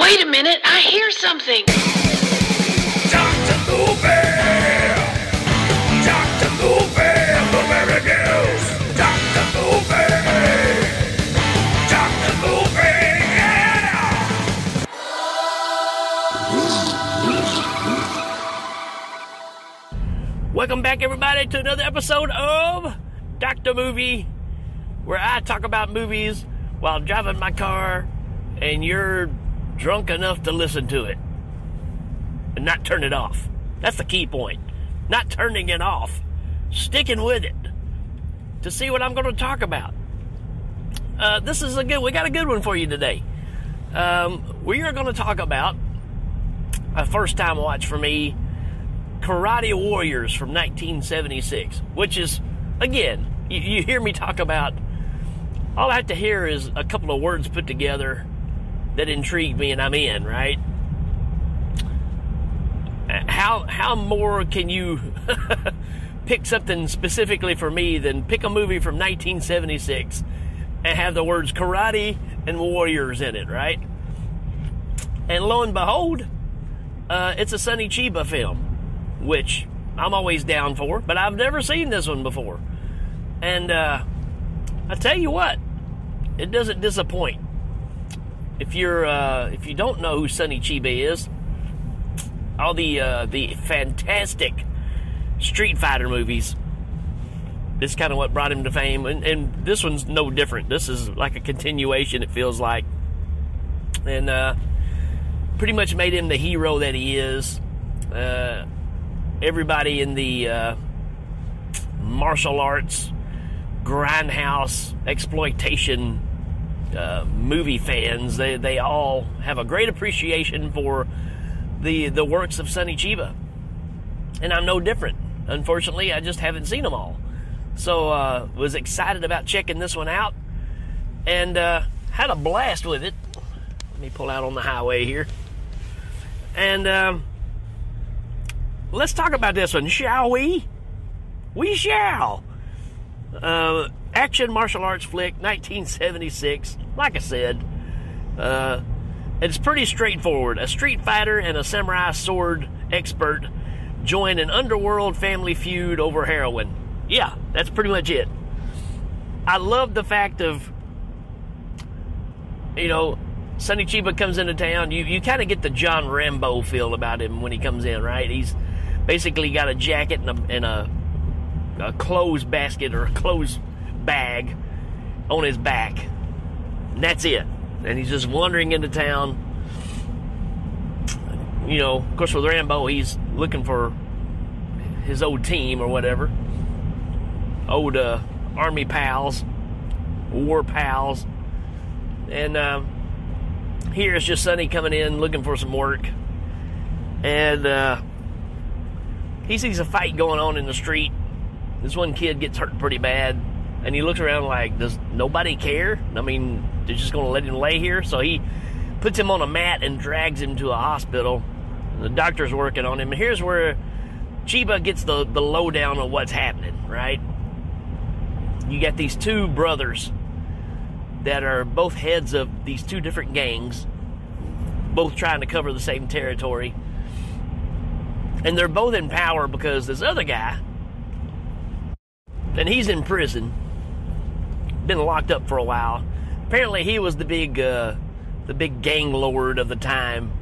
Wait a minute, I hear something. Dr. Movie! Dr. Movie! Blueberry News! Dr. Movie! Dr. Movie! Yeah! Welcome back, everybody, to another episode of Doctor Movie, where I talk about movies while driving my car, and you're drunk enough to listen to it and not turn it off. That's the key point. Not turning it off, sticking with it to see what I'm going to talk about. Uh, this is a good. We got a good one for you today. Um, we are going to talk about a first time watch for me. Karate Warriors from 1976, which is, again, you, you, hear me talk about, all I have to hear is a couple of words put together that intrigue me and I'm in, right? How, how more can you pick something specifically for me than pick a movie from 1976 and have the words karate and warriors in it, right? And lo and behold, uh, it's a Sonny Chiba film which I'm always down for, but I've never seen this one before. And uh, I tell you what, it doesn't disappoint. If you're uh, if you don't know who Sonny Chiba is, all the uh, the fantastic Street Fighter movies. This is kind of what brought him to fame, and, and this one's no different. This is like a continuation. It feels like, and uh, pretty much made him the hero that he is. Uh, everybody in the uh, martial arts, grindhouse, exploitation uh, movie fans, they, they all have a great appreciation for the, the works of Sonny Chiba. And I'm no different. Unfortunately, I just haven't seen them all. So, uh, was excited about checking this one out and uh, had a blast with it. Let me pull out on the highway here. And, um, let's talk about this one, shall we? We shall. Uh, action martial arts flick, 1976. Like I said, uh, it's pretty straightforward. A street fighter and a samurai sword expert join an underworld family feud over heroin. Yeah, that's pretty much it. I love the fact of, you know, Sonny Chiba comes into town. You you kind of get the John Rambo feel about him when he comes in, right? He's basically got a jacket and a, and a, a clothes basket or a clothes bag on his back. And that's it. And he's just wandering into town. You know, of course, with Rambo, he's looking for his old team or whatever. Old uh, army pals, war pals. And uh, just Sonny coming in looking for some work. And uh, he sees a fight going on in the street. This one kid gets hurt pretty bad, and he looks around like, does nobody care? I mean, they're just going to let him lay here? So he puts him on a mat and drags him to a hospital. The doctor's working on him. And here's where Chiba gets the, the lowdown of what's happening, right? You got these two brothers that are both heads of these two different gangs, both trying to cover the same territory and they're both in power because this other guy, and he's in prison, been locked up for a while. Apparently, he was the big, uh, the big gang lord of the time,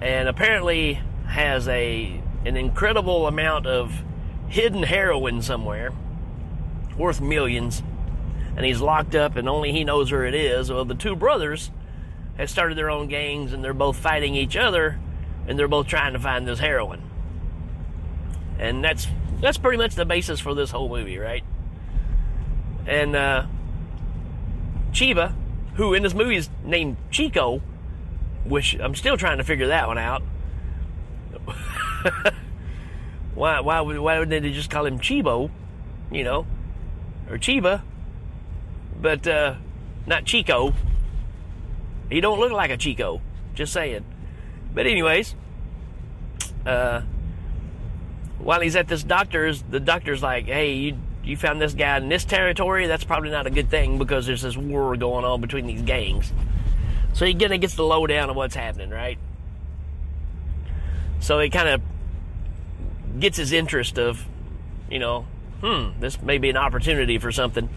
and apparently has a an incredible amount of hidden heroin somewhere, worth millions, and he's locked up, and only he knows where it is. Well, the two brothers have started their own gangs, and they're both fighting each other and they're both trying to find this heroin. And that's that's pretty much the basis for this whole movie, right? And uh, Chiba, who in this movie is named Chico, which I'm still trying to figure that one out. why why why wouldn't they just call him Chibo, you know, or Chiba, but uh, not Chico. He don't look like a Chico. Just saying. But anyways, uh, while he's at this doctor's, the doctor's like, "Hey, you you found this guy in this territory. That's probably not a good thing because there's this war going on between these gangs." So he kind of gets the lowdown of what's happening, right? So he kind of gets his interest of, you know, hmm, this may be an opportunity for something.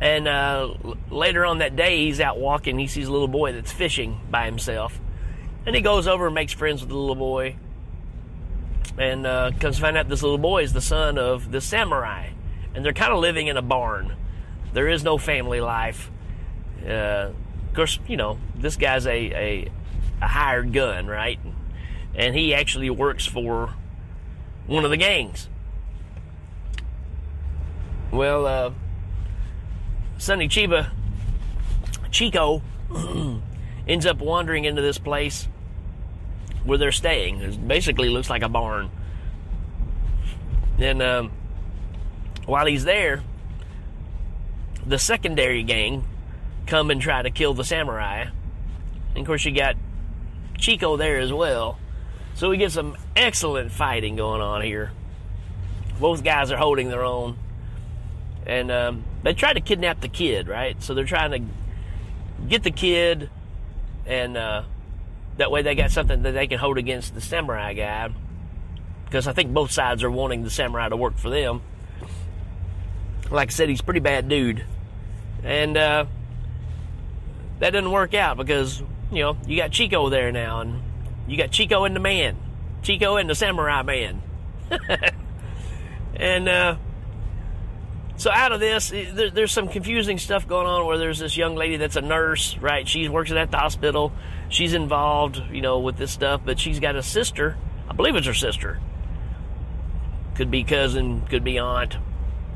And uh, later on that day, he's out walking. He sees a little boy that's fishing by himself. And he goes over and makes friends with the little boy. And uh, comes to find out this little boy is the son of the samurai. And they're kind of living in a barn. There is no family life. Uh, of course, you know, this guy's a, a, a hired gun, right? And he actually works for one of the gangs. Well, uh, Sonny Chiba, Chico, ends up wandering into this place where they're staying. It basically looks like a barn. And um, while he's there, the secondary gang come and try to kill the samurai. And of course, you got Chico there as well. So we get some excellent fighting going on here. Both guys are holding their own. And um, they try to kidnap the kid, right? So they're trying to get the kid, and uh, that way they got something that they can hold against the samurai guy. Because I think both sides are wanting the samurai to work for them. Like I said, he's a pretty bad dude. And uh, that doesn't work out because, you know, you got Chico there now, and you got Chico and the man. Chico and the samurai man. and uh, so out of this, there, there's some confusing stuff going on where there's this young lady that's a nurse, right? She works at the hospital. She's involved, you know, with this stuff, but she's got a sister. I believe it's her sister. Could be cousin, could be aunt.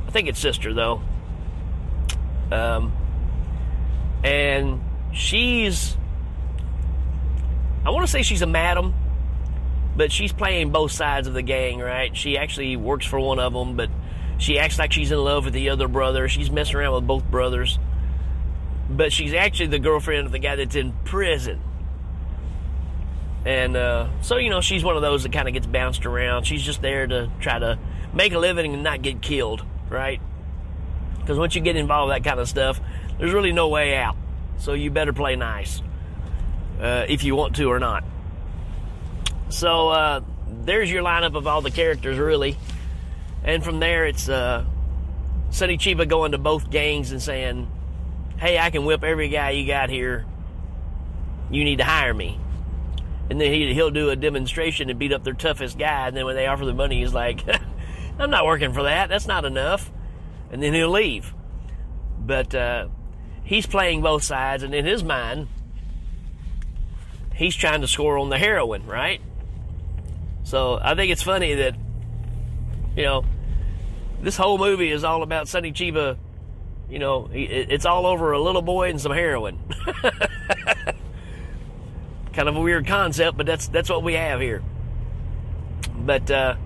I think it's sister though. Um, and she's, I want to say she's a madam, but she's playing both sides of the gang, right? She actually works for one of them, but she acts like she's in love with the other brother. She's messing around with both brothers. But she's actually the girlfriend of the guy that's in prison. And uh, so, you know, she's one of those that kind of gets bounced around. She's just there to try to make a living and not get killed, right? Because once you get involved with that kind of stuff, there's really no way out. So you better play nice uh, if you want to or not. So uh, there's your lineup of all the characters, really. And from there, it's uh, Sonny Chiba going to both gangs and saying, "Hey, I can whip every guy you got here. You need to hire me." And then he, he'll do a demonstration and beat up their toughest guy. And then when they offer the money, he's like, "I'm not working for that. That's not enough." And then he'll leave. But uh, he's playing both sides, and in his mind, he's trying to score on the heroin, right? So I think it's funny that you know, this whole movie is all about Sonny Chiba. You know, it's all over a little boy and some heroin. kind of a weird concept, but that's that's what we have here. But uh,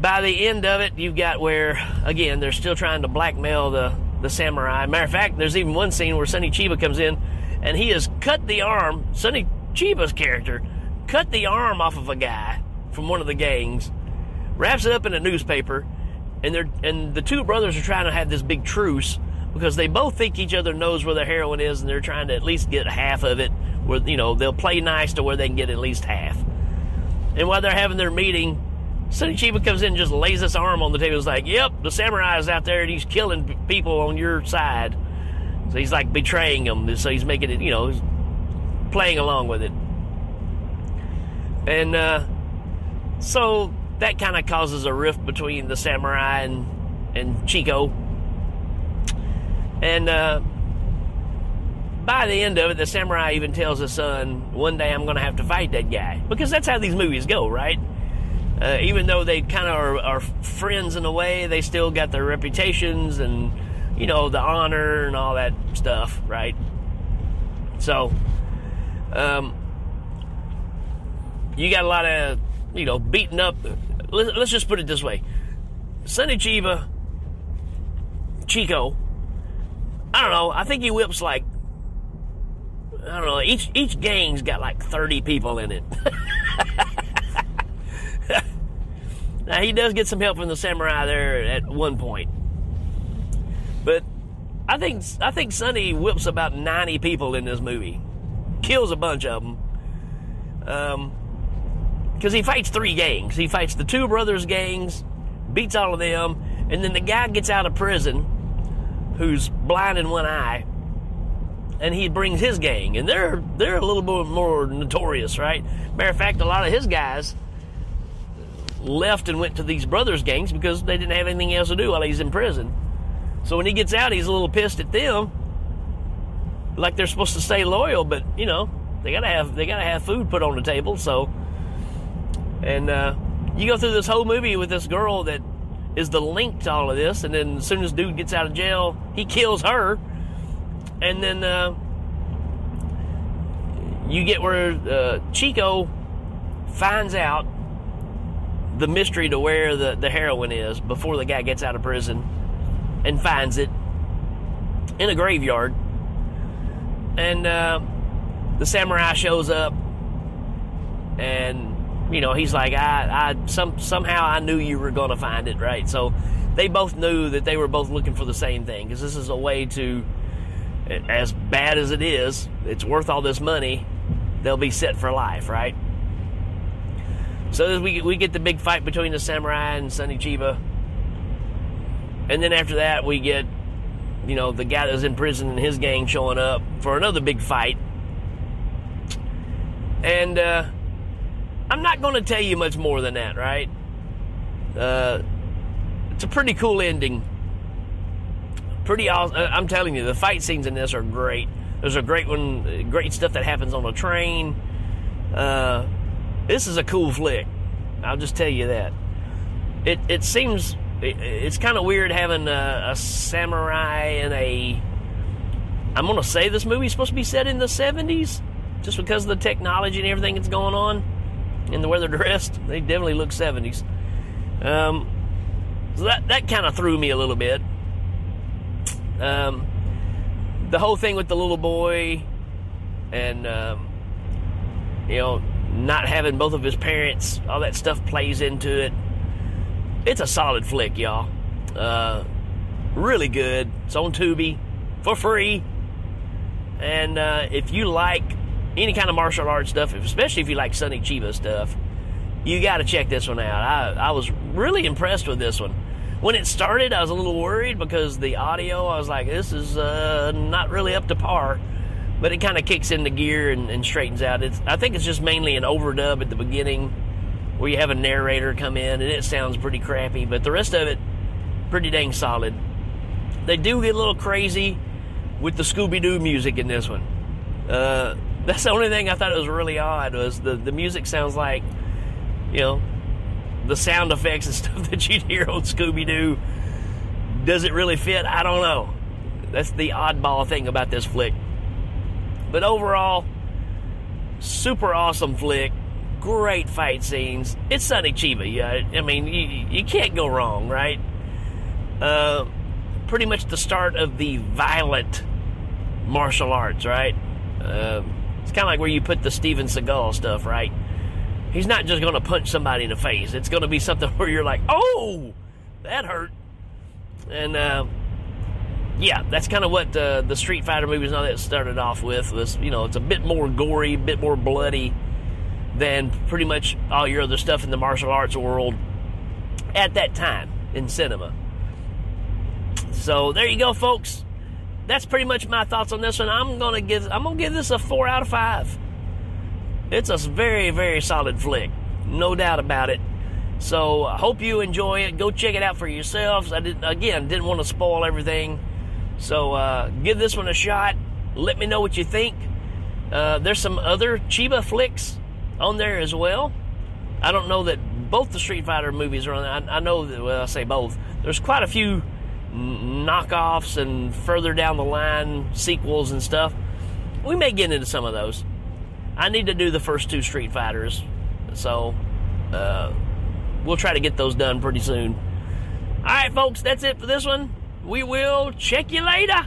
by the end of it, you've got where again they're still trying to blackmail the the samurai. Matter of fact, there's even one scene where Sonny Chiba comes in, and he has cut the arm. Sonny Chiba's character cut the arm off of a guy from one of the gangs wraps it up in a newspaper, and they're and the two brothers are trying to have this big truce because they both think each other knows where the heroin is, and they're trying to at least get half of it. Where you know they'll play nice to where they can get at least half. And while they're having their meeting, Sonny Chiba comes in and just lays his arm on the table. He's like, "Yep, the samurai is out there, and he's killing people on your side." So he's like betraying them. So he's making it, you know, he's playing along with it. And uh, so that kind of causes a rift between the samurai and and Chico. And uh, by the end of it, the samurai even tells his son, "One day I'm going to have to fight that guy," because that's how these movies go, right? Uh, even though they kind of are, are friends in a way, they still got their reputations and you know the honor and all that stuff, right? So, um, you got a lot of you know beating up let, us just put it this way Sonny Chiba, Chico, I don't know, I think he whips like, I don't know, each, each gang's got like 30 people in it. now, he does get some help from the samurai there at one point. But I think I think Sonny whips about ninety people in this movie, kills a bunch of them. Um, because he fights three gangs. He fights the two brothers gangs, beats all of them, and then the guy gets out of prison, who's blind in one eye, and he brings his gang, and they're they're a little bit more notorious, right? Matter of fact, a lot of his guys left and went to these brothers gangs because they didn't have anything else to do while he's in prison. So when he gets out, he's a little pissed at them, like they're supposed to stay loyal, but you know they gotta have they gotta have food put on the table. So, and uh, you go through this whole movie with this girl that is the link to all of this, and then as soon as dude gets out of jail, he kills her, and then uh, you get where uh, Chico finds out the mystery to where the, the heroin is before the guy gets out of prison and finds it in a graveyard. And uh, the samurai shows up, and you know he's like, "I, I, some somehow I knew you were going to find it, right?" So they both knew that they were both looking for the same thing because this is a way to, as bad as it is, it's worth all this money. They'll be set for life, right? So we we get the big fight between the samurai and Sonny Chiba, and then after that we get, you know, the guy that's in prison and his gang showing up for another big fight. And uh, I'm not going to tell you much more than that, right? Uh, it's a pretty cool ending. Pretty awesome. I'm telling you, the fight scenes in this are great. There's a great one, great stuff that happens on a train. Uh, this is a cool flick. I'll just tell you that. It it seems it, it's kind of weird having a, a samurai and a. I'm gonna say this movie's supposed to be set in the 70s, just because of the technology and everything that's going on, and the way they're dressed. They definitely look 70s. Um, so that that kind of threw me a little bit. Um, the whole thing with the little boy, and um, you know not having both of his parents, all that stuff plays into it. It's a solid flick, y'all. Uh, really good. It's on Tubi for free. And uh, if you like any kind of martial arts stuff, especially if you like Sonny Chiba stuff, you got to check this one out. I, I was really impressed with this one. When it started, I was a little worried because the audio, I was like, this is uh, not really up to par but it kind of kicks into gear and, and, straightens out. It's I think it's just mainly an overdub at the beginning where you have a narrator come in and it sounds pretty crappy, but the rest of it pretty dang solid. They do get a little crazy with the Scooby Doo music in this one. Uh, that's the only thing I thought it was really odd was the the music sounds like you know the sound effects and stuff that you'd hear on Scooby Doo. Does it really fit? I don't know. That's the oddball thing about this flick. But overall, super awesome flick. Great fight scenes. It's Sonny Chiba. Yeah, I mean, you, you can't go wrong, right? Uh, pretty much the start of the violent martial arts, right? Uh, it's kind of like where you put the Steven Seagal stuff, right? He's not just going to punch somebody in the face. It's going to be something where you're like, oh, that hurt. And uh, yeah, that's kind of what uh, the Street Fighter movies and all that started off with. Was you know, it's a bit more gory, a bit more bloody than pretty much all your other stuff in the martial arts world at that time in cinema. So there you go, folks. That's pretty much my thoughts on this one. I'm gonna give I'm gonna give this a four out of five. It's a very very solid flick, no doubt about it. So I hope you enjoy it. Go check it out for yourselves. I did again didn't want to spoil everything so uh, give this one a shot. Let me know what you think. Uh, there's some other Chiba flicks on there as well. I don't know that both the Street Fighter movies are on. I, I know that, well, I say both. There's quite a few knockoffs and further down the line sequels and stuff. We may get into some of those. I need to do the first two Street Fighters. So uh, we'll try to get those done pretty soon. All right, folks, that's it for this one. We will check you later.